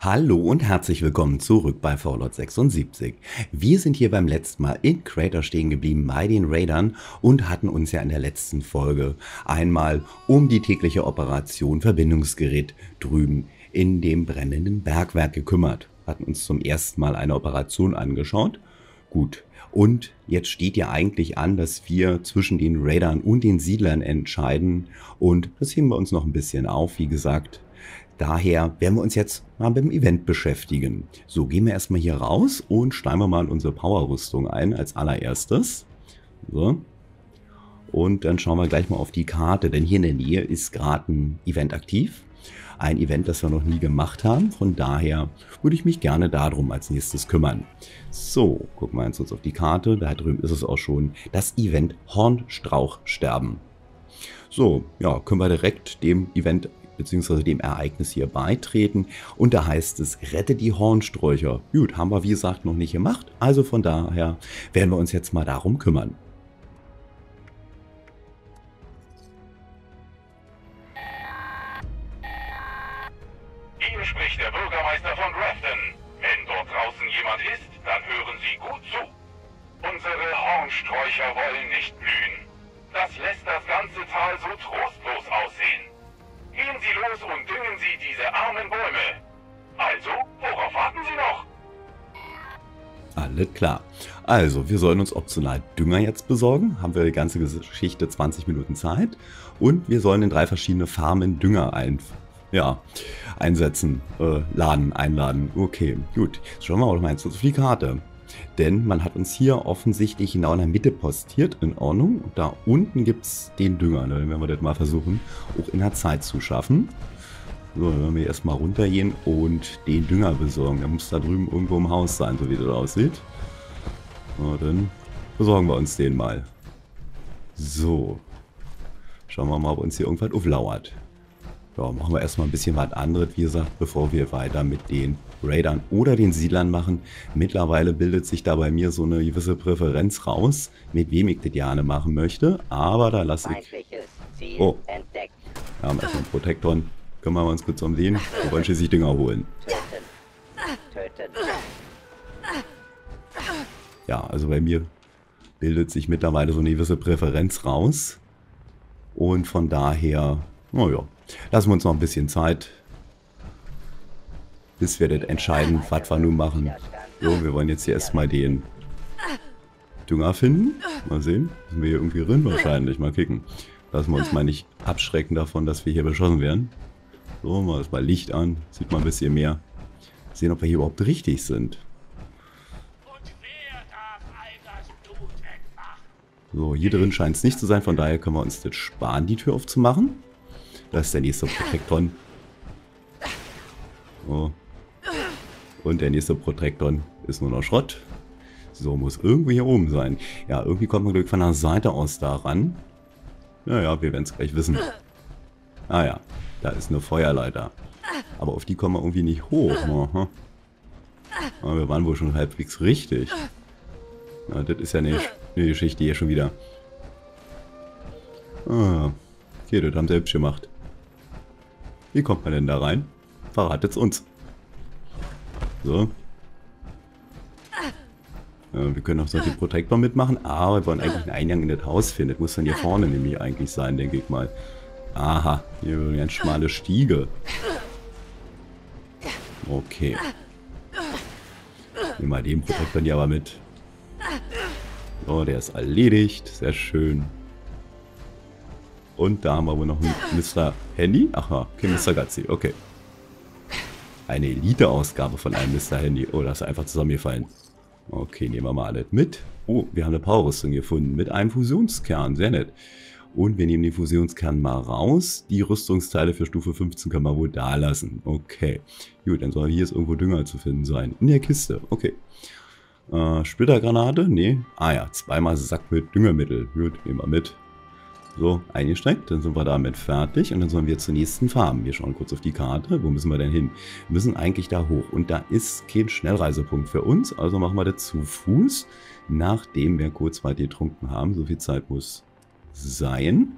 Hallo und herzlich willkommen zurück bei Fallout 76. Wir sind hier beim letzten Mal in Crater stehen geblieben bei den Raidern und hatten uns ja in der letzten Folge einmal um die tägliche Operation Verbindungsgerät drüben in dem brennenden Bergwerk gekümmert. Hatten uns zum ersten Mal eine Operation angeschaut. Gut. Und jetzt steht ja eigentlich an, dass wir zwischen den Raidern und den Siedlern entscheiden. Und das heben wir uns noch ein bisschen auf. Wie gesagt, Daher werden wir uns jetzt mal mit dem Event beschäftigen. So, gehen wir erstmal hier raus und steigen wir mal unsere Power-Rüstung ein als allererstes. So. Und dann schauen wir gleich mal auf die Karte, denn hier in der Nähe ist gerade ein Event aktiv. Ein Event, das wir noch nie gemacht haben. Von daher würde ich mich gerne darum als nächstes kümmern. So, gucken wir jetzt auf die Karte. Da drüben ist es auch schon das Event Hornstrauchsterben. So, ja, können wir direkt dem Event bzw. dem Ereignis hier beitreten. Und da heißt es, rette die Hornsträucher. Gut, haben wir wie gesagt noch nicht gemacht. Also von daher werden wir uns jetzt mal darum kümmern. Also, wir sollen uns optional Dünger jetzt besorgen. Haben wir die ganze Geschichte 20 Minuten Zeit. Und wir sollen in drei verschiedene Farmen Dünger ein, ja, einsetzen, äh, laden, einladen. Okay, gut. Schauen wir auch mal jetzt auf die Karte. Denn man hat uns hier offensichtlich genau in der Mitte postiert. In Ordnung. Und da unten gibt es den Dünger. Ne? Dann werden wir das mal versuchen, auch in der Zeit zu schaffen. So, dann werden wir erstmal runtergehen und den Dünger besorgen. Der muss da drüben irgendwo im Haus sein, so wie das aussieht. So, dann besorgen wir uns den mal. So. Schauen wir mal, ob uns hier irgendwas auflauert. Ja, machen wir erstmal ein bisschen was anderes, wie gesagt, bevor wir weiter mit den Raidern oder den Siedlern machen. Mittlerweile bildet sich da bei mir so eine gewisse Präferenz raus, mit wem ich das gerne machen möchte. Aber da lasse ich... Oh, wir haben erstmal einen Protektor. Können wir uns kurz umsehen. Wir wollen schließlich Dinger holen. Ja, also bei mir bildet sich mittlerweile so eine gewisse Präferenz raus. Und von daher, naja, Lassen wir uns noch ein bisschen Zeit, bis wir das entscheiden, was wir nun machen. So, wir wollen jetzt hier erstmal den Dünger finden. Mal sehen. Sind wir hier irgendwie drin wahrscheinlich. Mal kicken. Lassen wir uns mal nicht abschrecken davon, dass wir hier beschossen werden. So, mal das mal Licht an. Sieht man ein bisschen mehr. Sehen, ob wir hier überhaupt richtig sind. So, hier drin scheint es nicht zu sein. Von daher können wir uns das sparen, die Tür aufzumachen. Das ist der nächste Protekton. Oh. Und der nächste Protekton ist nur noch Schrott. So, muss irgendwo hier oben sein. Ja, irgendwie kommt man Glück von der Seite aus da ran. Naja, wir werden es gleich wissen. Ah ja, da ist eine Feuerleiter. Aber auf die kommen wir irgendwie nicht hoch. Aber wir waren wohl schon halbwegs richtig. Na, das ist ja eine, eine Geschichte hier schon wieder. Ah, okay, das haben sie hübsch gemacht. Wie kommt man denn da rein? Verratet's uns. So. Ja, wir können auch so den Protektor mitmachen, aber wir wollen eigentlich einen Eingang in das Haus finden. Das muss dann hier vorne nämlich eigentlich sein, denke ich mal. Aha, hier eine ganz schmale Stiege. Okay. Nehmen wir den Protektor hier aber mit. So, der ist erledigt. Sehr schön. Und da haben wir wohl noch ein Mr. Handy. Aha, okay, Mr. Gazzi, okay. Eine Elite-Ausgabe von einem Mr. Handy. Oh, das ist einfach zusammengefallen. Okay, nehmen wir mal alles mit. Oh, wir haben eine Powerrüstung gefunden mit einem Fusionskern. Sehr nett. Und wir nehmen den Fusionskern mal raus. Die Rüstungsteile für Stufe 15 können wir wohl da lassen. Okay. Gut, dann soll hier jetzt irgendwo Dünger zu finden sein. In der Kiste. Okay. Äh, Splittergranate? Nee. Ah ja, zweimal Sack mit Düngermittel. Gut, nehmen wir mit. So, eingesteckt, dann sind wir damit fertig und dann sollen wir zur nächsten Farm. Wir schauen kurz auf die Karte. Wo müssen wir denn hin? Wir müssen eigentlich da hoch und da ist kein Schnellreisepunkt für uns, also machen wir das zu Fuß, nachdem wir kurz weit getrunken haben. So viel Zeit muss sein.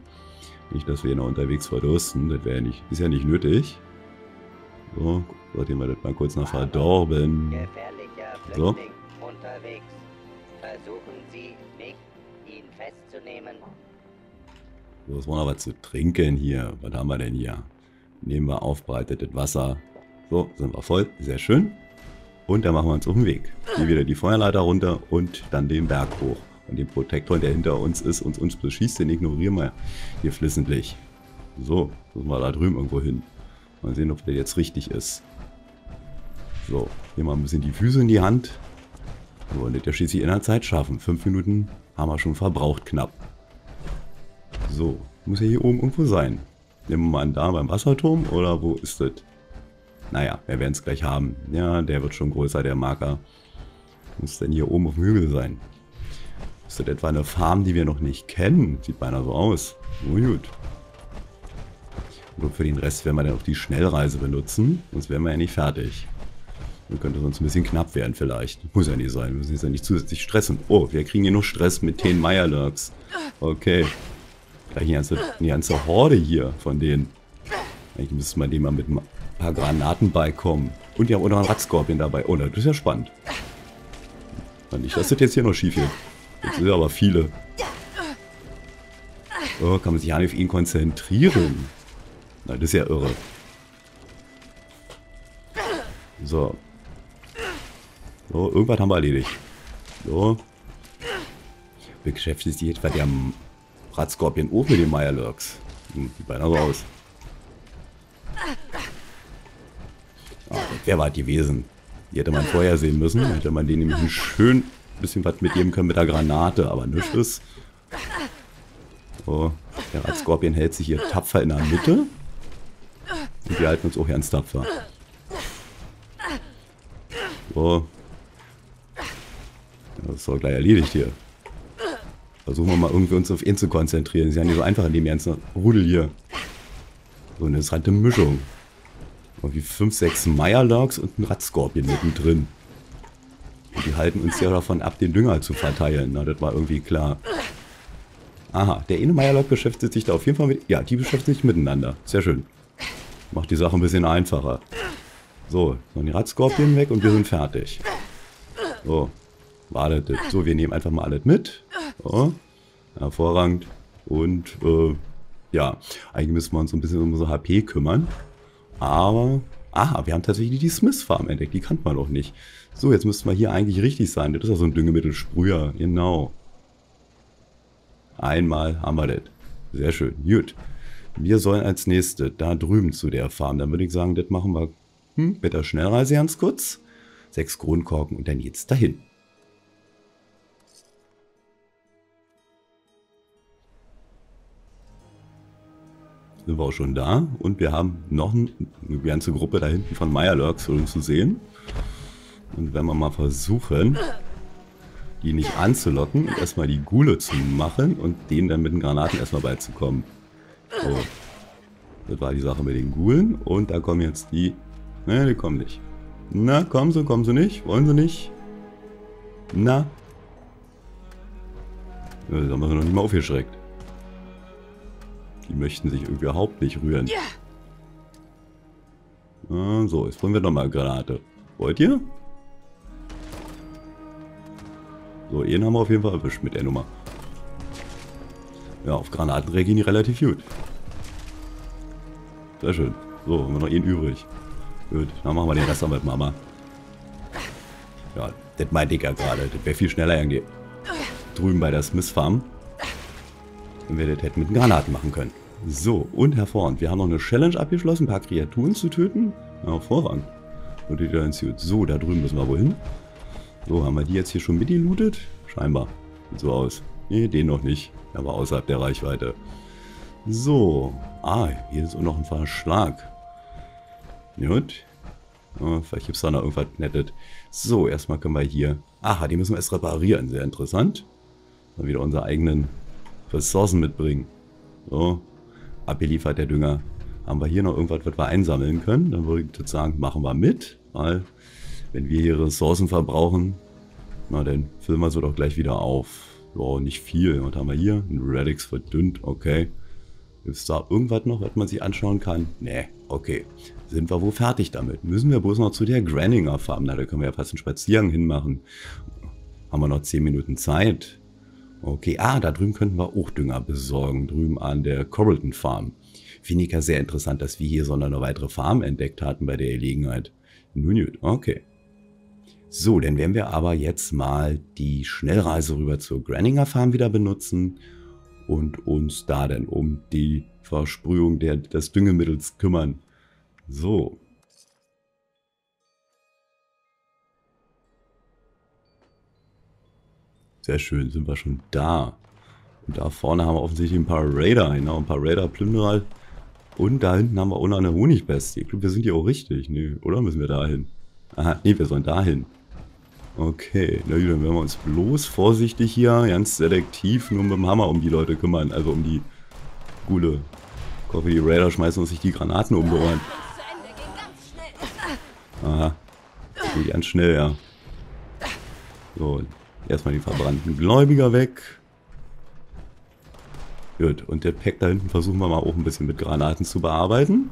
Nicht, dass wir noch unterwegs verdursten, das wäre ja nicht, ist ja nicht nötig. So, sortieren wir das mal kurz nach verdorben. So. Es war noch was zu trinken hier. Was haben wir denn hier? Nehmen wir aufbereitetes Wasser. So, sind wir voll. Sehr schön. Und dann machen wir uns auf den Weg. Hier wieder die Feuerleiter runter und dann den Berg hoch. Und den Protektor, der hinter uns ist und uns beschießt, den ignorieren wir hier flissentlich. So, müssen wir da drüben irgendwo hin. Mal sehen, ob der jetzt richtig ist. So, hier mal ein bisschen die Füße in die Hand. So, und das schließlich in der Zeit schaffen. Fünf Minuten haben wir schon verbraucht, knapp. So, muss ja hier oben irgendwo sein. Nehmen wir mal an, da beim Wasserturm oder wo ist das? Naja, wir werden es gleich haben. Ja, der wird schon größer, der Marker. Muss denn hier oben auf dem Hügel sein? Ist das etwa eine Farm, die wir noch nicht kennen? Sieht beinahe so aus. Oh, gut. Und für den Rest werden wir dann auch die Schnellreise benutzen. Sonst wären wir ja nicht fertig. Dann könnte sonst ein bisschen knapp werden vielleicht. Muss ja nicht sein. Wir müssen jetzt ja nicht zusätzlich stressen. Oh, wir kriegen hier nur Stress mit den Meierlurks. Okay. Gleich eine ganze, eine ganze Horde hier von denen. Eigentlich müsste man dem mal mit ein paar Granaten beikommen. Und die haben auch noch einen Radskorpion dabei. Oh, das ist ja spannend. Nicht, dass das jetzt hier noch schief geht. Jetzt sind aber viele. Oh, kann man sich ja nicht auf ihn konzentrieren. Na, das ist ja irre. So. So, irgendwas haben wir erledigt. So. Beschäftigt sich etwa der Radskorpion auch mit den Meierlurks? Hm, sieht beinahe so aus. Ah, wer war gewesen? Die hätte man vorher sehen müssen. Hätte man denen nämlich ein schön bisschen was mitgeben können mit der Granate, aber nichts ist. So, der Radskorpion hält sich hier tapfer in der Mitte. Und wir halten uns auch ganz tapfer. So. Das ist doch gleich erledigt hier. Versuchen wir mal irgendwie uns auf ihn zu konzentrieren. Sie haben nicht so einfach in dem ganzen Rudel hier. So eine interessante Mischung. Wie 5, 6 Meierlogs und ein Radskorpion mittendrin. Und die halten uns ja davon ab, den Dünger zu verteilen. Na, das war irgendwie klar. Aha, der eine Meierlog beschäftigt sich da auf jeden Fall mit... Ja, die beschäftigen sich miteinander. Sehr schön. Macht die Sache ein bisschen einfacher. So, noch die Radskorpion weg und wir sind fertig. So, wartet. So, wir nehmen einfach mal alles mit. So, hervorragend. Und, äh, ja, eigentlich müssen wir uns ein bisschen um unsere HP kümmern. Aber, aha, wir haben tatsächlich die Smith Farm entdeckt. Die kannte man noch nicht. So, jetzt müssten wir hier eigentlich richtig sein. Das ist ja so ein Düngemittelsprüher. Genau. Einmal haben wir das. Sehr schön. Gut. Wir sollen als nächstes da drüben zu der Farm. Dann würde ich sagen, das machen wir hm, mit der Schnellreise ganz kurz. Sechs Kronkorken und dann jetzt dahin. Sind wir auch schon da und wir haben noch eine ganze Gruppe da hinten von uns zu sehen. Und wenn wir mal versuchen, die nicht anzulocken und erstmal die Gule zu machen und denen dann mit den Granaten erstmal beizukommen. So. Das war die Sache mit den Gulen. Und da kommen jetzt die... Ne, die kommen nicht. Na, kommen sie, kommen sie nicht? Wollen sie nicht? Na? Da haben wir noch nicht mal aufgeschreckt. Die möchten sich irgendwie überhaupt nicht rühren. Ja. Ah, so, jetzt wollen wir nochmal Granate. Wollt ihr? So, ihn haben wir auf jeden Fall erwischt mit der Nummer. Ja, auf Granaten reagieren die relativ gut. Sehr schön. So, haben wir noch ihn übrig. Gut, dann machen wir den Rest mit Mama. Ja, das meinte ich ja gerade. Das wäre viel schneller irgendwie drüben bei der Smith Farm. Wenn wir das hätten mit Granaten machen können. So, und hervorragend. Wir haben noch eine Challenge abgeschlossen, ein paar Kreaturen zu töten. Hervorragend. Und die dann So, da drüben müssen wir wohin. So, haben wir die jetzt hier schon mitgelootet? Scheinbar. Sieht so aus. Nee, den noch nicht. Er war außerhalb der Reichweite. So. Ah, hier ist auch noch ein Verschlag. Gut. Oh, vielleicht gibt es da noch irgendwas Nettes. So, erstmal können wir hier... Aha, die müssen wir erst reparieren. Sehr interessant. Dann wieder unsere eigenen Ressourcen mitbringen. So. Abgeliefert der Dünger. Haben wir hier noch irgendwas, was wir einsammeln können? Dann würde ich sagen, machen wir mit. Weil, wenn wir hier Ressourcen verbrauchen, na, dann füllen wir so doch gleich wieder auf. Oh, nicht viel. Was haben wir hier? Ein Radix verdünnt. Okay. Gibt es da irgendwas noch, was man sich anschauen kann? Nee, okay. Sind wir wohl fertig damit? Müssen wir bloß noch zu der Graninger Farm? Na, da können wir ja fast einen Spaziergang hinmachen. Haben wir noch 10 Minuten Zeit? Okay, ah, da drüben könnten wir auch Dünger besorgen. Drüben an der Coralton Farm. Finde ich ja sehr interessant, dass wir hier so eine weitere Farm entdeckt hatten bei der Gelegenheit. Nun gut, okay. So, dann werden wir aber jetzt mal die Schnellreise rüber zur Graninger Farm wieder benutzen und uns da dann um die Versprühung der, des Düngemittels kümmern. So. Sehr schön, sind wir schon da. Und da vorne haben wir offensichtlich ein paar Raider, genau, ein paar Raider-Plünderer. Und da hinten haben wir auch noch eine Honigbestie. Ich glaube, wir sind hier auch richtig. Nee, oder müssen wir da hin? Aha, nee, wir sollen da hin. Okay, na gut, dann werden wir uns bloß vorsichtig hier, ganz selektiv, nur mit dem Hammer um die Leute kümmern. Also um die Gule. Ich hoffe, die Raider schmeißen uns nicht die Granaten um Ohren. Aha. Geht ganz schnell, ja. So, erstmal die verbrannten Gläubiger weg. Gut, und der Pack da hinten versuchen wir mal auch ein bisschen mit Granaten zu bearbeiten.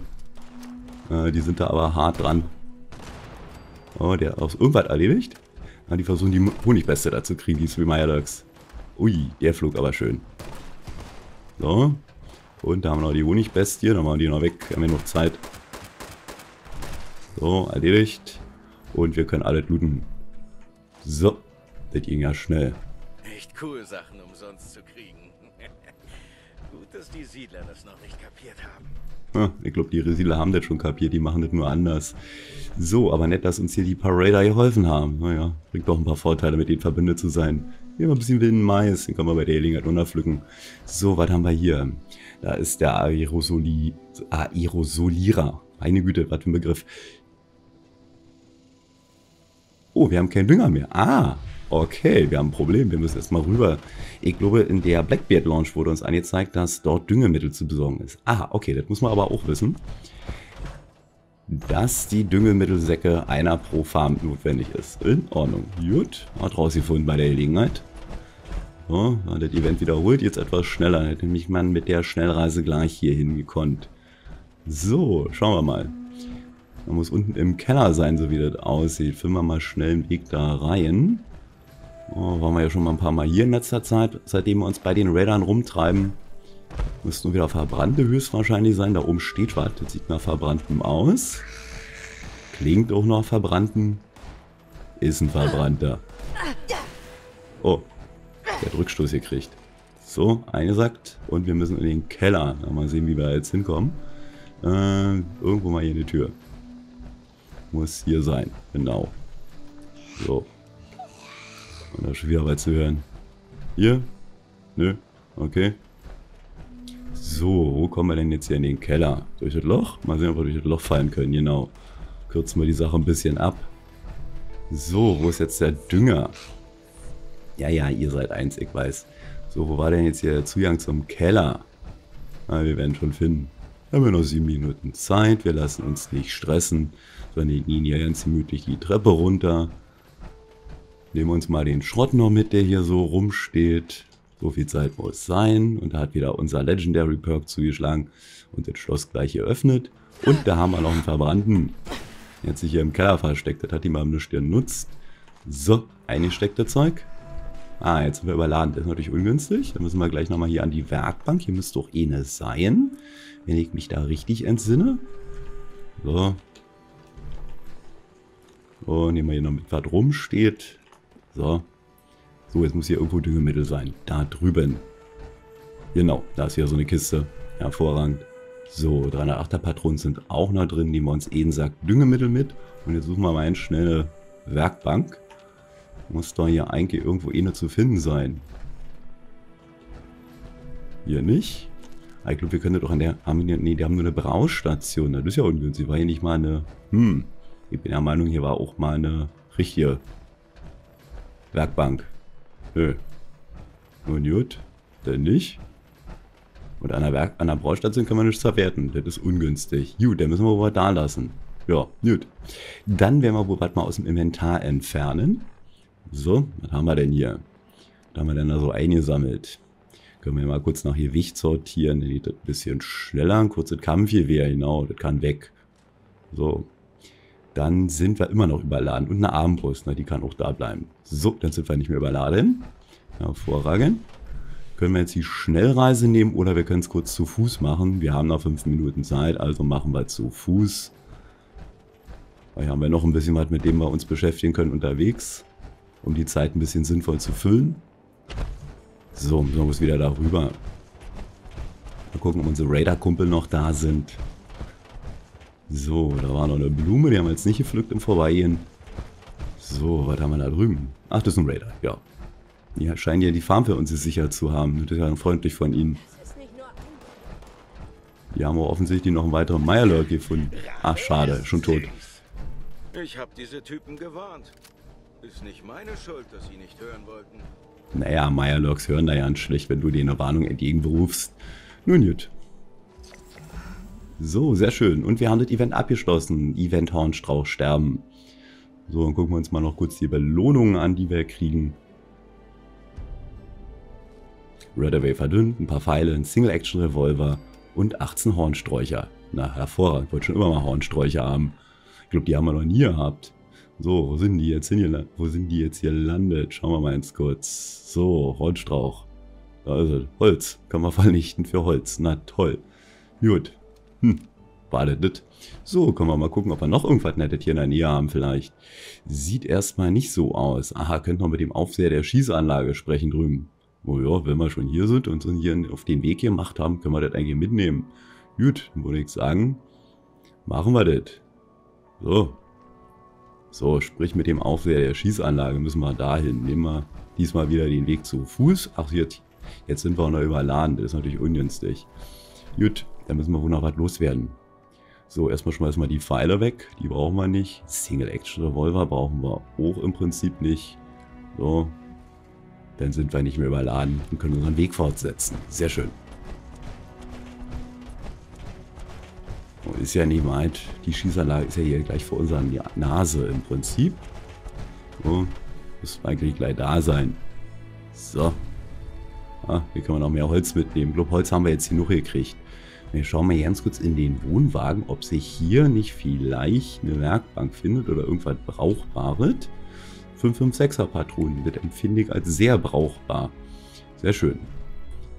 Äh, die sind da aber hart dran. Oh, der ist irgendwas erledigt. Ja, die versuchen die Honigbeste da zu kriegen, die Ducks. Ui, der flog aber schön. So. Und da haben wir noch die Honigbestie. Dann machen wir die noch weg. Haben wir noch Zeit. So, erledigt. Und wir können alle looten. So. Das ging ja schnell. Echt cool, Sachen umsonst zu kriegen. Gut, dass die Siedler das noch nicht kapiert haben. Ja, ich glaube, die Siedler haben das schon kapiert. Die machen das nur anders. So, aber nett, dass uns hier die Parader geholfen haben. Naja, bringt doch ein paar Vorteile, mit denen verbündet zu sein. Hier ein bisschen wilden Mais, den kann man bei der Gelegenheit unterpflücken. So, was haben wir hier? Da ist der Aerosoli Aerosolierer. Meine Güte, was für ein Begriff. Oh, wir haben keinen Dünger mehr. Ah, okay, wir haben ein Problem. Wir müssen erstmal rüber. Ich glaube, in der Blackbeard Launch wurde uns angezeigt, dass dort Düngemittel zu besorgen ist. Ah, okay, das muss man aber auch wissen dass die Düngemittelsäcke einer pro Farm notwendig ist. In Ordnung. Gut, hat rausgefunden bei der Gelegenheit. So, hat das Event wiederholt, jetzt etwas schneller. Hätte mich man mit der Schnellreise gleich hier hingekonnt. So, schauen wir mal. Man muss unten im Keller sein, so wie das aussieht. Finden wir mal schnell einen Weg da rein. Oh, waren wir ja schon mal ein paar Mal hier in letzter Zeit, seitdem wir uns bei den Raidern rumtreiben. Müsste nur wieder verbrannte höchstwahrscheinlich sein. Da oben steht was. Das sieht nach verbranntem aus. Klingt auch nach verbrannten. Ist ein verbrannter. Oh. Der hat Rückstoß gekriegt. So, eingesackt. Und wir müssen in den Keller. Mal sehen, wie wir jetzt hinkommen. Äh, irgendwo mal hier eine Tür. Muss hier sein. Genau. So. Und da schon wieder was zu hören. Hier? Nö. Okay. So, wo kommen wir denn jetzt hier in den Keller? Durch das Loch? Mal sehen, ob wir durch das Loch fallen können, genau. Kürzen wir die Sache ein bisschen ab. So, wo ist jetzt der Dünger? Ja, ja, ihr seid eins, ich weiß. So, wo war denn jetzt hier der Zugang zum Keller? Na, wir werden schon finden. Wir haben ja noch sieben Minuten Zeit. Wir lassen uns nicht stressen, sondern gehen hier ganz gemütlich die Treppe runter. Nehmen uns mal den Schrott noch mit, der hier so rumsteht. So viel Zeit muss sein. Und da hat wieder unser Legendary Perk zugeschlagen und das Schloss gleich geöffnet. Und da haben wir noch einen Verbrannten. Der hat sich hier im Keller versteckt. Das hat ihm aber nicht genutzt. So, eingesteckte Zeug. Ah, jetzt sind wir überladen. Das ist natürlich ungünstig. Dann müssen wir gleich nochmal hier an die Werkbank. Hier müsste doch eh eine sein. Wenn ich mich da richtig entsinne. So. So, nehmen wir hier noch mit, was rumsteht. So. So, jetzt muss hier irgendwo Düngemittel sein. Da drüben. Genau, da ist hier so eine Kiste. Hervorragend. So, 308er Patronen sind auch noch drin. Nehmen wir uns jeden Sack Düngemittel mit. Und jetzt suchen wir mal eine schnelle Werkbank. Muss doch hier eigentlich irgendwo eh zu finden sein. Hier nicht. Ah, ich glaube, wir können doch an der... Haben wir, nee, die haben nur eine Braustation. Das ist ja ungünstig. War hier nicht mal eine... Hm. Ich bin der Meinung, hier war auch mal eine richtige Werkbank. Nö. Nun gut, denn nicht. Und an der, Werk an der Braustation können wir nichts verwerten. Das ist ungünstig. Gut, dann müssen wir wohl da lassen. Ja, gut. Dann werden wir wohl was mal aus dem Inventar entfernen. So, was haben wir denn hier? Was haben wir denn da so eingesammelt? Können wir mal kurz nach Gewicht sortieren. Dann geht das ein bisschen schneller. Ein kurzes Kampfgewehr, genau. Das kann weg. So. Dann sind wir immer noch überladen. Und eine Armbrust, ne, die kann auch da bleiben. So, dann sind wir nicht mehr überladen. Hervorragend. Können wir jetzt die Schnellreise nehmen oder wir können es kurz zu Fuß machen. Wir haben noch fünf Minuten Zeit, also machen wir zu Fuß. Hier haben wir noch ein bisschen was, mit dem wir uns beschäftigen können unterwegs, um die Zeit ein bisschen sinnvoll zu füllen. So, müssen wir wieder darüber. Mal gucken, ob unsere Raider-Kumpel noch da sind. So, da war noch eine Blume, die haben wir jetzt nicht gepflückt im Vorbeigehen. So, was haben wir da drüben? Ach, das ist ein Raider, ja. Die scheinen ja die Farm für uns sicher zu haben. Das ist ja freundlich von ihnen. Die haben wir offensichtlich noch einen weiteren Meyerlurk gefunden. Ach, schade, schon tot. Ich habe diese Typen gewarnt. Ist nicht meine Schuld, dass sie nicht hören wollten. Naja, Meyerlurks hören da ja nicht schlecht, wenn du denen eine Warnung entgegenberufst. Nun gut. So, sehr schön. Und wir haben das Event abgeschlossen. Event Hornstrauch sterben. So, dann gucken wir uns mal noch kurz die Belohnungen an, die wir kriegen. Red Away verdünnt, ein paar Pfeile, ein Single-Action-Revolver und 18 Hornsträucher. Na, hervorragend. Wollte schon immer mal Hornsträucher haben. Ich glaube, die haben wir noch nie gehabt. So, wo sind die jetzt hin? Wo sind die jetzt hier gelandet? Schauen wir mal eins kurz. So, Hornstrauch. Da ist es. Holz. Kann man vernichten für Holz. Na toll. Gut. Hm. War das nicht? So, können wir mal gucken, ob wir noch irgendwas Nettes hier in der Nähe haben vielleicht. Sieht erstmal nicht so aus. Aha, könnten wir mit dem Aufseher der Schießanlage sprechen drüben. Oh ja, wenn wir schon hier sind und uns hier auf den Weg gemacht haben, können wir das eigentlich mitnehmen. Gut, würde ich sagen, machen wir das. So. So, sprich mit dem Aufseher der Schießanlage müssen wir dahin. Nehmen wir diesmal wieder den Weg zu Fuß. Ach, jetzt, jetzt sind wir auch noch überladen. Das ist natürlich ungünstig. Gut, dann müssen wir wohl noch was loswerden. So, erstmal schmeißen wir die Pfeile weg. Die brauchen wir nicht. Single Action Revolver brauchen wir auch im Prinzip nicht. So, dann sind wir nicht mehr überladen und können unseren Weg fortsetzen. Sehr schön. Oh, ist ja nicht weit. Die Schießanlage ist ja hier gleich vor unserer Nase im Prinzip. So, muss eigentlich gleich da sein. So. Ah, hier können wir noch mehr Holz mitnehmen. Ich glaube, Holz haben wir jetzt genug gekriegt. Wir schauen mal ganz kurz in den Wohnwagen, ob sich hier nicht vielleicht eine Werkbank findet oder irgendwas Brauchbares. 556er Patronen. Das empfinde ich als sehr brauchbar. Sehr schön.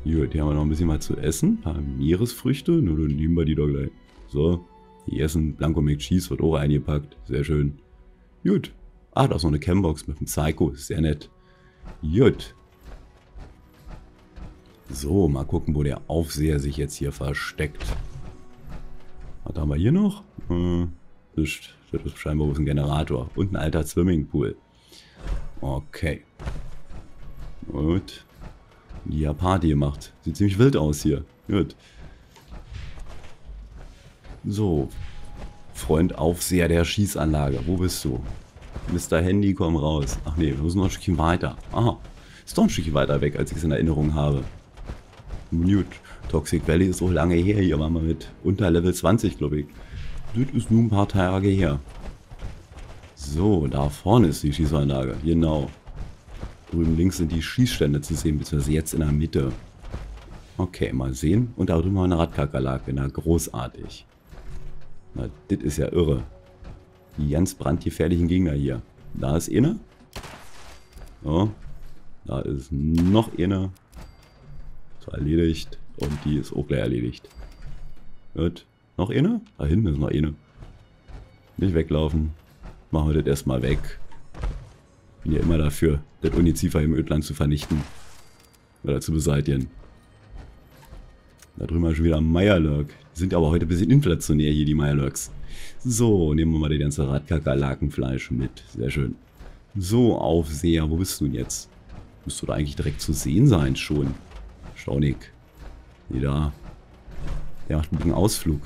Gut, hier haben wir noch ein bisschen was zu essen. Ein paar Meeresfrüchte. Nur dann nehmen wir die doch gleich. So, die essen. Blanco McCheese wird auch eingepackt. Sehr schön. Gut. Ah, da ist noch eine Cambox mit einem Psycho. Sehr nett. Gut. So, mal gucken, wo der Aufseher sich jetzt hier versteckt. Was haben wir hier noch? Äh, das, ist scheinbar ein Generator. Und ein alter Swimmingpool. Okay. Gut. Die hat Party gemacht. Sieht ziemlich wild aus hier. Gut. So. Freund Aufseher der Schießanlage. Wo bist du? Mr. Handy, komm raus. Ach nee, wir müssen noch ein Stückchen weiter. Aha. Ist doch ein Stückchen weiter weg, als ich es in Erinnerung habe. Mute. Toxic Valley ist so lange her. Hier waren wir mit unter Level 20, glaube ich. Das ist nur ein paar Tage her. So, da vorne ist die Schießanlage. Genau. Drüben links sind die Schießstände zu sehen, beziehungsweise jetzt in der Mitte. Okay, mal sehen. Und da drüben mal eine Radkakerlake. Na, großartig. Na, das ist ja irre. Die ganz brandgefährlichen Gegner hier. Da ist eine. So. Da ist noch eine. Erledigt. Und die ist auch gleich erledigt. Gut. Noch eine? Da hinten ist noch eine. Nicht weglaufen machen wir das erstmal weg. Bin ja immer dafür, das Unizifer im Ödland zu vernichten. Oder zu beseitigen. Da drüben haben schon wieder Meierlurk. Die sind aber heute ein bisschen inflationär hier, die Meierlurks. So, nehmen wir mal die ganze Radkakerlakenfleisch mit. Sehr schön. So, Aufseher, wo bist du denn jetzt? Müsst du da eigentlich direkt zu sehen sein schon. Staunig. Nee, da. Der macht einen Ausflug.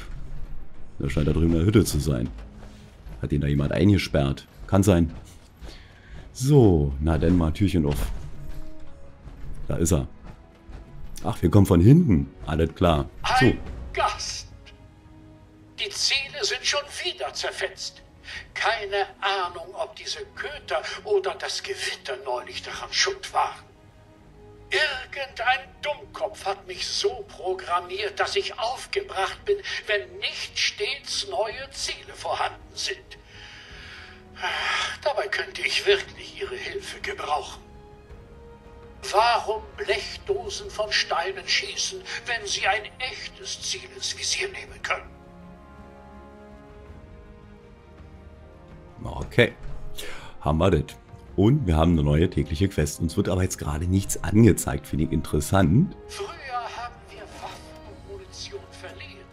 Da scheint da drüben eine Hütte zu sein. Hat den da jemand eingesperrt? Kann sein. So, na dann mal Türchen auf. Da ist er. Ach, wir kommen von hinten. Alles klar. So. Ein Gast. Die Ziele sind schon wieder zerfetzt. Keine Ahnung, ob diese Köter oder das Gewitter neulich daran schuld waren. Irgendein Dummkopf hat mich so programmiert, dass ich aufgebracht bin, wenn nicht stets neue Ziele vorhanden sind. Dabei könnte ich wirklich Ihre Hilfe gebrauchen. Warum Blechdosen von Steinen schießen, wenn Sie ein echtes Ziel ins Visier nehmen können? Okay, haben wir das. Und wir haben eine neue tägliche Quest. Uns wird aber jetzt gerade nichts angezeigt, finde ich interessant. Früher haben wir Waffen und Munition verliehen.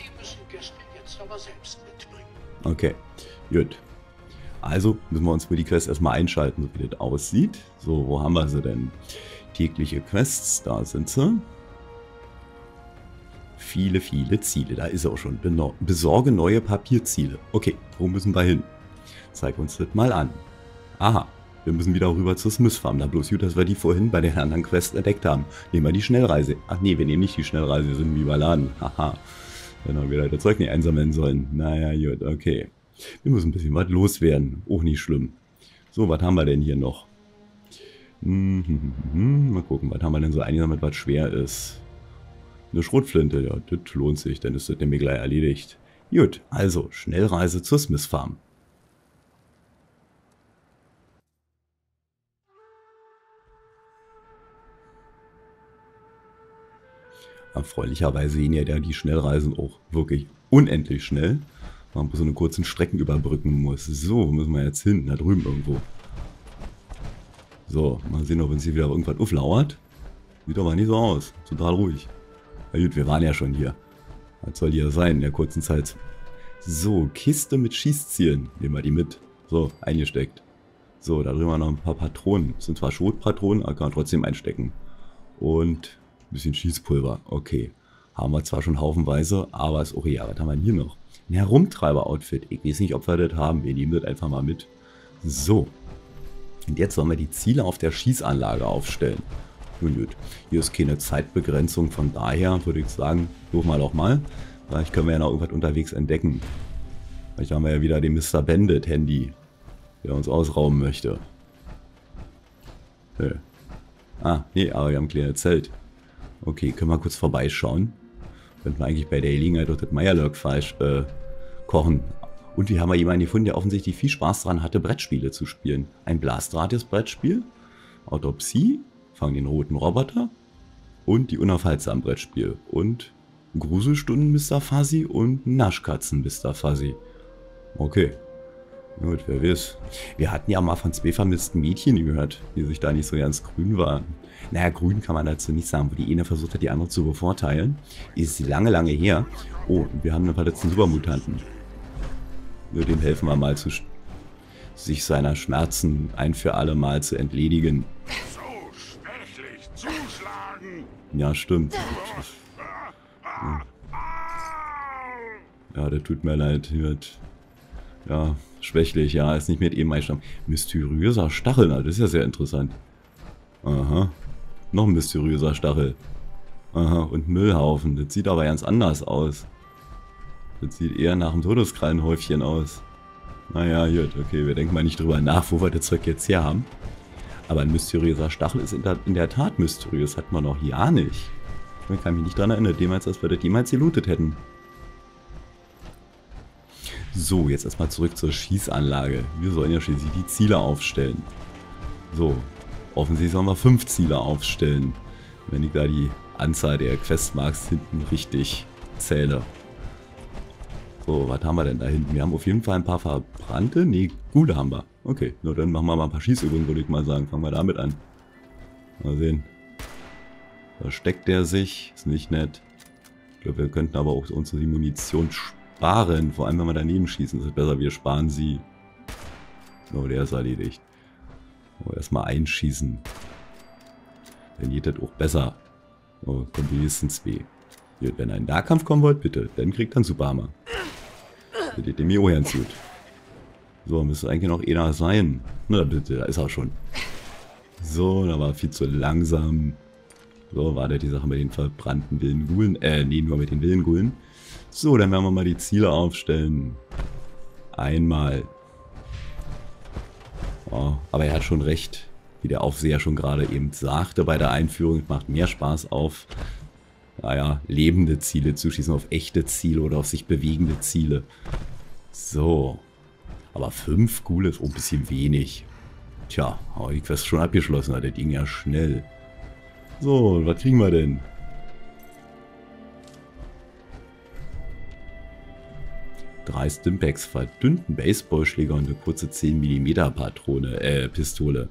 Die müssen Gäste jetzt aber selbst mitbringen. Okay, gut. Also müssen wir uns für die Quest erstmal einschalten, so wie das aussieht. So, wo haben wir sie denn? Tägliche Quests, da sind sie. Viele, viele Ziele. Da ist er auch schon. Besorge neue Papierziele. Okay, wo müssen wir hin? Zeig uns das mal an. Aha, wir müssen wieder rüber zur Smith Farm. Da bloß gut, dass wir die vorhin bei den anderen Quests entdeckt haben. Nehmen wir die Schnellreise. Ach nee, wir nehmen nicht die Schnellreise, wir sind überladen. Haha. Dann haben wir das Zeug nicht einsammeln sollen. Naja, gut, okay. Wir müssen ein bisschen was loswerden. Auch nicht schlimm. So, was haben wir denn hier noch? Hm, hm, hm, Mal gucken, was haben wir denn so eingesammelt, was schwer ist. Eine Schrotflinte, ja, das lohnt sich, dann ist das nämlich gleich erledigt. Gut, also Schnellreise zur Smith Farm. Erfreulicherweise gehen ja die Schnellreisen auch wirklich unendlich schnell. Man so eine kurzen Strecken überbrücken muss. So, müssen wir jetzt hin? Da drüben irgendwo. So, mal sehen, ob uns hier wieder irgendwas auflauert. Sieht aber nicht so aus. Total ruhig. Na gut, wir waren ja schon hier. Was soll hier sein in der kurzen Zeit? So, Kiste mit Schießzielen. Nehmen wir die mit. So, eingesteckt. So, da drüben haben wir noch ein paar Patronen. Das sind zwar Schrotpatronen, aber kann man trotzdem einstecken. Und ein bisschen Schießpulver. Okay. Haben wir zwar schon haufenweise, aber ist okay. Ja, was haben wir hier noch? Ein Herumtreiber-Outfit. Ich weiß nicht, ob wir das haben. Wir nehmen das einfach mal mit. So. Und jetzt sollen wir die Ziele auf der Schießanlage aufstellen. Nun gut. Hier ist keine Zeitbegrenzung. Von daher würde ich sagen, suchen wir doch mal. Vielleicht können wir ja noch irgendwas unterwegs entdecken. Vielleicht haben wir ja wieder den Mr. Bandit Handy, der uns ausrauben möchte. Nö. Ah, nee, aber wir haben ein kleines Zelt. Okay, können wir kurz vorbeischauen. Könnten wir eigentlich bei der Gelegenheit auch das Meierlurk falsch äh, kochen. Und wir haben ja jemanden gefunden, der offensichtlich viel Spaß daran hatte, Brettspiele zu spielen. Ein Blastradius-Brettspiel, Autopsie, Fang den roten Roboter und die unaufhaltsamen Brettspiel. Und Gruselstunden Mr. Fuzzy und Naschkatzen Mr. Fuzzy. Okay. Gut, wer weiß. Wir hatten ja mal von zwei vermissten Mädchen gehört, die sich da nicht so ganz grün waren. Naja, grün kann man dazu nicht sagen, wo die eine versucht hat, die andere zu bevorteilen. Ist lange, lange her. Oh, wir haben einen verletzten Supermutanten. Nur dem helfen wir mal, zu, sich seiner Schmerzen ein für alle Mal zu entledigen. Ja, stimmt. Ja, der tut mir leid. Wird, ja, schwächlich, ja, ist nicht mit eben einstamm. Mysteriöser Stachel, das ist ja sehr interessant. Aha. Noch ein mysteriöser Stachel. Aha, und Müllhaufen. Das sieht aber ganz anders aus. Das sieht eher nach einem Todeskrallenhäufchen aus. Naja, gut, okay, wir denken mal nicht drüber nach, wo wir das Zeug jetzt her haben. Aber ein mysteriöser Stachel ist in der, in der Tat mysteriös, hat man noch ja nicht. Ich kann mich nicht daran erinnern, jemals, dass wir das jemals gelootet hätten. So, jetzt erstmal zurück zur Schießanlage. Wir sollen ja schließlich die Ziele aufstellen. So, offensichtlich sollen wir fünf Ziele aufstellen. Wenn ich da die Anzahl der Questmarks hinten richtig zähle. So, was haben wir denn da hinten? Wir haben auf jeden Fall ein paar verbrannte. Ne, gute haben wir. Okay, nur dann machen wir mal ein paar Schießübungen, würde ich mal sagen. Fangen wir damit an. Mal sehen. Da steckt der sich. Ist nicht nett. Ich glaube, wir könnten aber auch unsere Munition sparen. Vor allem, wenn wir daneben schießen. Das ist besser, wir sparen sie. Oh, der ist erledigt. Oh, erstmal einschießen. Dann geht das auch besser. Oh, kommt wenigstens zwei. Hier, wenn ein Nahkampf kommen wollt, bitte. Dann kriegt er einen Superhammer. Geht dem hier ganz gut. So, müsste eigentlich noch einer sein. Na bitte, da ist er schon. So, da war viel zu langsam. So, war der die Sache mit den verbrannten Willengulen. Äh, nee, nur mit den Willengulen. So, dann werden wir mal die Ziele aufstellen. Einmal. Oh, aber er hat schon recht. wie der Aufseher schon gerade eben sagte bei der Einführung, macht mehr Spaß auf, naja, lebende Ziele zu schießen, auf echte Ziele oder auf sich bewegende Ziele. So. Aber fünf Gule ist auch ein bisschen wenig. Tja, aber die Quest schon abgeschlossen hat, das ging ja schnell. So, was kriegen wir denn? Drei Stimpaks, verdünnten Baseballschläger und eine kurze 10mm Patrone, äh, Pistole.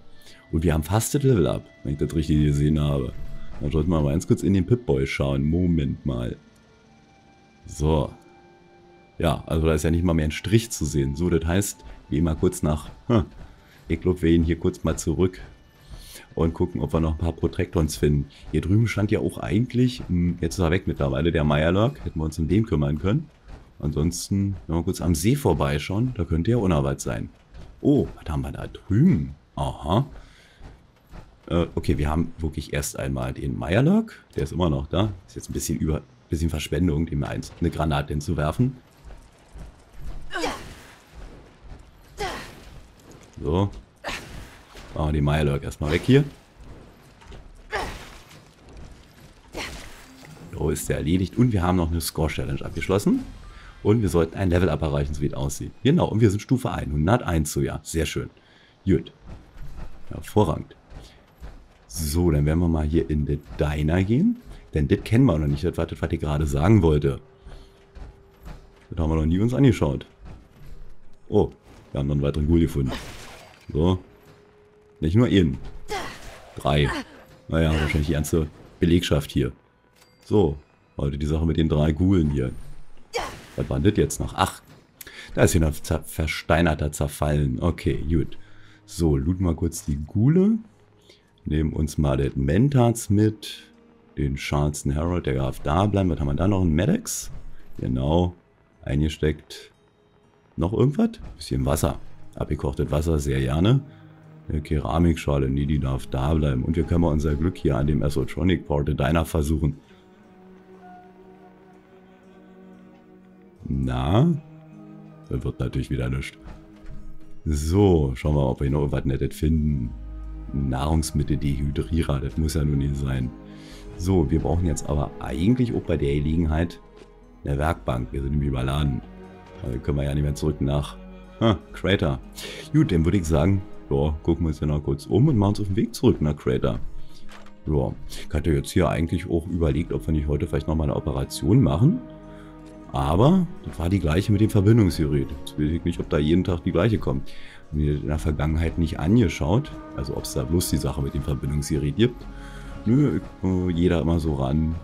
Und wir haben fast das Level up, wenn ich das richtig gesehen habe. Dann sollten wir mal ganz kurz in den Pip-Boy schauen. Moment mal. So. Ja, also da ist ja nicht mal mehr ein Strich zu sehen. So, das heißt, wir gehen mal kurz nach... Ich glaube, wir gehen hier kurz mal zurück und gucken, ob wir noch ein paar Protectons finden. Hier drüben stand ja auch eigentlich, hm, jetzt ist er weg mittlerweile, der Meyerlock. Hätten wir uns um den kümmern können. Ansonsten, wenn wir kurz am See vorbeischauen, da könnte ja unerweit sein. Oh, was haben wir da drüben? Aha. Äh, okay, wir haben wirklich erst einmal den Meyerlock. Der ist immer noch da. Ist jetzt ein bisschen über, bisschen Verschwendung, dem eins eine Granate hinzuwerfen. So. Machen wir den Meyerlock erstmal weg hier. So ist der erledigt. Und wir haben noch eine Score-Challenge abgeschlossen. Und wir sollten ein Level-Up erreichen, so wie es aussieht. Genau, und wir sind Stufe 101 so ja. Sehr schön. Gut. Hervorragend. So, dann werden wir mal hier in den Diner gehen. Denn das kennen wir noch nicht. Das war das, was ich gerade sagen wollte. Das haben wir noch nie uns angeschaut. Oh, wir haben noch einen weiteren Ghoul gefunden. So. Nicht nur ihn. Drei. Naja, wahrscheinlich die ganze Belegschaft hier. So, heute die Sache mit den drei Ghoulen hier. Was war das jetzt noch? Ach, da ist hier noch versteinerter zerfallen. Okay, gut. So, looten wir kurz die Ghule. Nehmen uns mal den Mentats mit. Den Charleston Harold, der darf da bleiben. Was haben wir da noch? Ein Medex. Genau. Eingesteckt. Noch irgendwas? Bisschen Wasser. Abgekochtes Wasser, sehr gerne. Eine Keramikschale, nee, die darf da bleiben. Und wir können mal unser Glück hier an dem Esotronic Portal Diner versuchen. Na? Das wird natürlich wieder nichts. So, schauen wir mal, ob wir noch was Nettes finden. Nahrungsmitteldehydrierer, das muss ja nun nicht sein. So, wir brauchen jetzt aber eigentlich auch bei der Gelegenheit eine Werkbank. Wir sind nämlich überladen. Da können wir ja nicht mehr zurück nach ah, Crater. Gut, dann würde ich sagen, ja, gucken wir uns ja noch kurz um und machen uns auf den Weg zurück nach Crater. Ja, ich hatte jetzt hier eigentlich auch überlegt, ob wir nicht heute vielleicht nochmal eine Operation machen. Aber das war die gleiche mit dem Verbindungsgerät. Jetzt weiß ich nicht, ob da jeden Tag die gleiche kommt mir in der Vergangenheit nicht angeschaut. Also ob es da bloß die Sache mit dem Verbindungsgerät gibt. Nö, jeder immer so ran.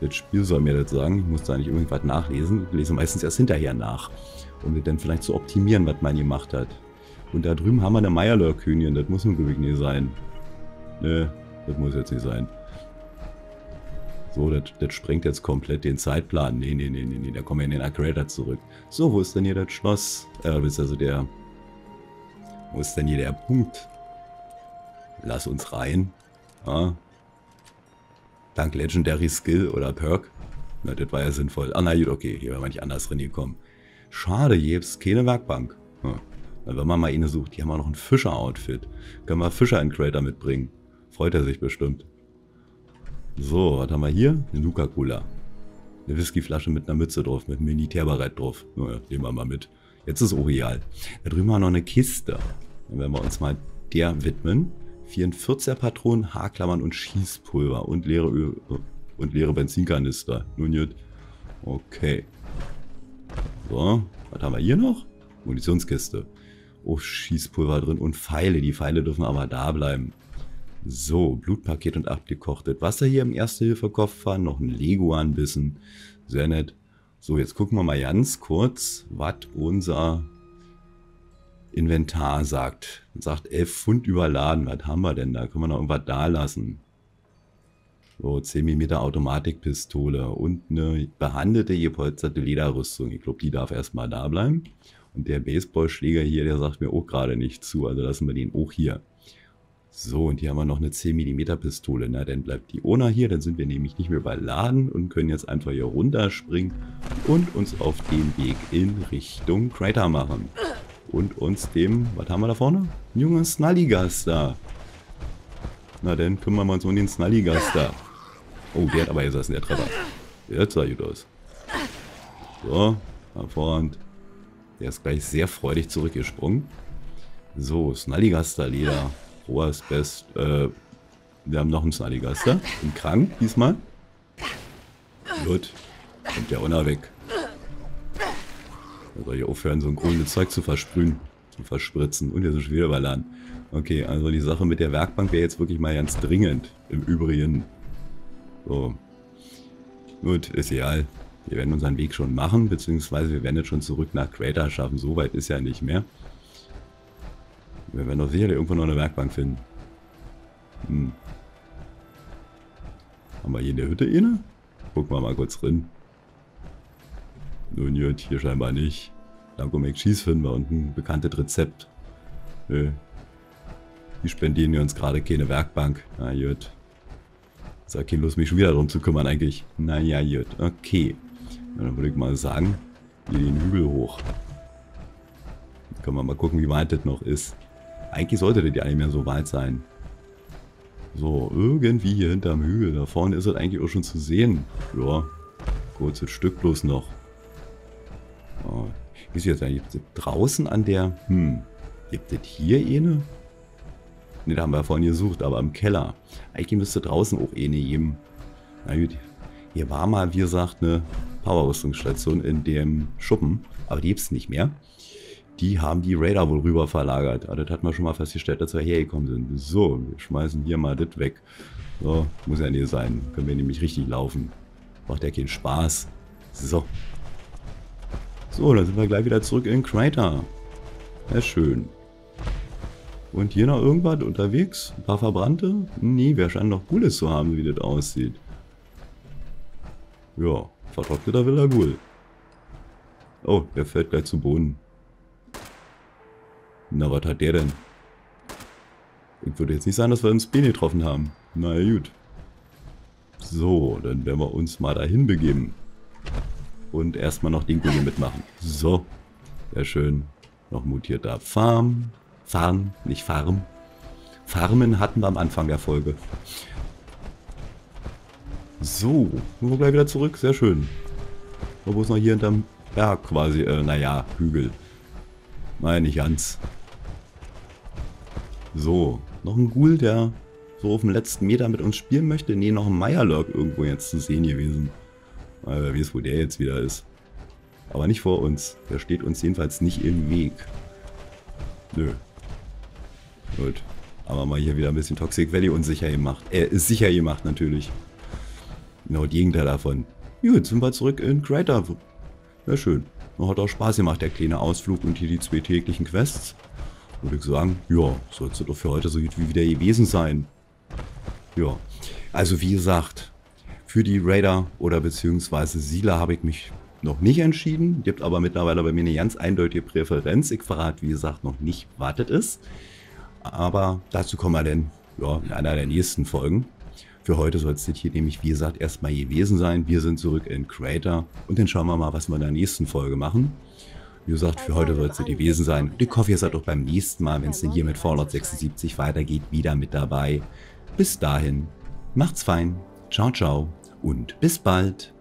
Das Spiel soll mir das sagen. Ich muss da nicht irgendwas nachlesen. Ich lese meistens erst hinterher nach. Um das dann vielleicht zu optimieren, was man gemacht hat. Und da drüben haben wir eine Meierlöhr-Königin. Das muss nun wirklich nicht sein. Nö, das muss jetzt nicht sein. So, das, das sprengt jetzt komplett den Zeitplan. Nee, nee, nee, nee, nee. Da kommen wir in den Accrater zurück. So, wo ist denn hier das Schloss? Äh, also der wo ist denn hier der Punkt? Lass uns rein. Ja. Dank Legendary Skill oder Perk. Na, das war ja sinnvoll. Ah, na gut, okay. Hier wäre man nicht anders reingekommen. Schade, hier gibt es keine Werkbank. Ja. wenn man mal eine sucht, hier haben wir noch ein Fischer-Outfit. Können wir Fischer in Crater mitbringen. Freut er sich bestimmt. So, was haben wir hier? Eine Nuka-Cola. Eine Whiskyflasche mit einer Mütze drauf, mit einem Militärbarett drauf. Naja, nehmen wir mal mit. Jetzt ist Orial. Da drüben haben wir noch eine Kiste. Dann werden wir uns mal der widmen. 44er Patronen, Haarklammern und Schießpulver und leere Öl und leere Benzinkanister. Nun gut. Okay. So, was haben wir hier noch? Munitionskiste. Oh, Schießpulver drin und Pfeile. Die Pfeile dürfen aber da bleiben. So, Blutpaket und abgekochtes Wasser hier im Erste-Hilfe-Koffer. Noch ein Leguan-Bissen. Sehr nett. So, jetzt gucken wir mal ganz kurz, was unser Inventar sagt. Und sagt 11 Pfund überladen. Was haben wir denn da? Können wir noch irgendwas da lassen? So, 10 mm Automatikpistole und eine behandelte, gepolsterte Lederrüstung. Ich glaube, die darf erstmal da bleiben. Und der Baseballschläger hier, der sagt mir auch gerade nicht zu. Also lassen wir den auch hier. So, und hier haben wir noch eine 10 mm Pistole. Na, dann bleibt die Ona hier. Dann sind wir nämlich nicht mehr überladen und können jetzt einfach hier runterspringen und uns auf den Weg in Richtung Crater machen. Und uns dem, was haben wir da vorne? Ein junger Snalligas da. Na dann kümmern wir uns um den Snallygaster. Oh, der hat aber gesessen, der Treffer. Jetzt sah gut aus. So, hervorragend. Der ist gleich sehr freudig zurückgesprungen. So, Snallygaster Ist best. Äh, wir haben noch einen Snallygaster. Bin krank diesmal. Gut. Kommt der Unna weg. Da soll ich aufhören, so ein grünes Zeug zu versprühen. Zu verspritzen. Und jetzt ist wieder Ballern. Okay, also die Sache mit der Werkbank wäre jetzt wirklich mal ganz dringend. Im Übrigen. So. Gut, ist egal. Wir werden unseren Weg schon machen, beziehungsweise wir werden jetzt schon zurück nach Crater schaffen. So weit ist ja nicht mehr. Wir werden doch sicherlich irgendwo noch eine Werkbank finden. Hm. Haben wir hier in der Hütte eine? Gucken wir mal kurz drin. Nun gut, hier scheinbar nicht. Danko Cheese finden wir und ein bekanntes Rezept. Nö. Die spendieren wir uns gerade keine Werkbank. Na gut. Ist ja keine Lust, mich schon wieder darum zu kümmern eigentlich. Naja, gut. Okay. dann würde ich mal sagen, hier den Hügel hoch. Dann können wir mal gucken, wie weit das noch ist. Eigentlich sollte das ja nicht mehr so weit sein. So, irgendwie hier hinterm Hügel. Da vorne ist es eigentlich auch schon zu sehen. Ja, kurzes Stück bloß noch. Oh, ist jetzt eigentlich draußen an der... Hm, gibt es hier eine? Ne, da haben wir vorhin gesucht, aber im Keller. Eigentlich müsste draußen auch eine geben. Na gut, hier war mal, wie gesagt, eine Powerrüstungsstation in dem Schuppen. Aber die gibt es nicht mehr. Die haben die Radar wohl rüber verlagert. Aber das hat man schon mal festgestellt, dass wir hergekommen sind. So, wir schmeißen hier mal das weg. So, muss ja nicht sein. Können wir nämlich richtig laufen. Macht ja keinen Spaß. So. So, dann sind wir gleich wieder zurück in Crater. Ja, schön. Und hier noch irgendwas unterwegs? Ein paar Verbrannte? Nee, wir scheinen noch Cooles zu haben, wie das aussieht. Ja, vertrockneter Villa Ghoul. Oh, der fällt gleich zu Boden. Na, was hat der denn? Ich würde jetzt nicht sagen, dass wir uns Bein getroffen haben. Na gut. So, dann werden wir uns mal dahin begeben. Und erstmal noch den Gulli mitmachen. So. Sehr schön. Noch mutierter Farm. Farm, nicht Farm. Farmen hatten wir am Anfang der Folge. So, sind wir gleich wieder zurück. Sehr schön. Wo ist noch hier hinterm Berg quasi? Äh, naja, Hügel. Nein, nicht ganz. So, noch ein Ghoul, der so auf dem letzten Meter mit uns spielen möchte. Ne, noch ein Meyerlurk irgendwo jetzt zu sehen gewesen. Mal, wer weiß, wo der jetzt wieder ist. Aber nicht vor uns. Der steht uns jedenfalls nicht im Weg. Nö. Gut. Aber mal hier wieder ein bisschen Toxic Valley unsicher gemacht. Äh, ist sicher gemacht natürlich. Genau, die Gegenteil davon. Gut, sind wir zurück in Crater. Ja, schön. Hat auch Spaß gemacht, der kleine Ausflug und hier die zwei täglichen Quests würde ich sagen, ja, soll es doch für heute so gut wie wieder gewesen sein. Ja, also wie gesagt, für die Raider oder beziehungsweise Siedler habe ich mich noch nicht entschieden. Gibt aber mittlerweile bei mir eine ganz eindeutige Präferenz. Ich verrate, wie gesagt, noch nicht, das ist. Aber dazu kommen wir dann ja, in einer der nächsten Folgen. Für heute soll es hier nämlich, wie gesagt, erstmal gewesen sein. Wir sind zurück in Crater und dann schauen wir mal, was wir in der nächsten Folge machen. Wie gesagt, für heute soll es gewesen sein. Und ich hoffe, ihr seid auch beim nächsten Mal, wenn es denn hier mit Fallout 76 weitergeht, wieder mit dabei. Bis dahin, macht's fein, ciao, ciao und bis bald.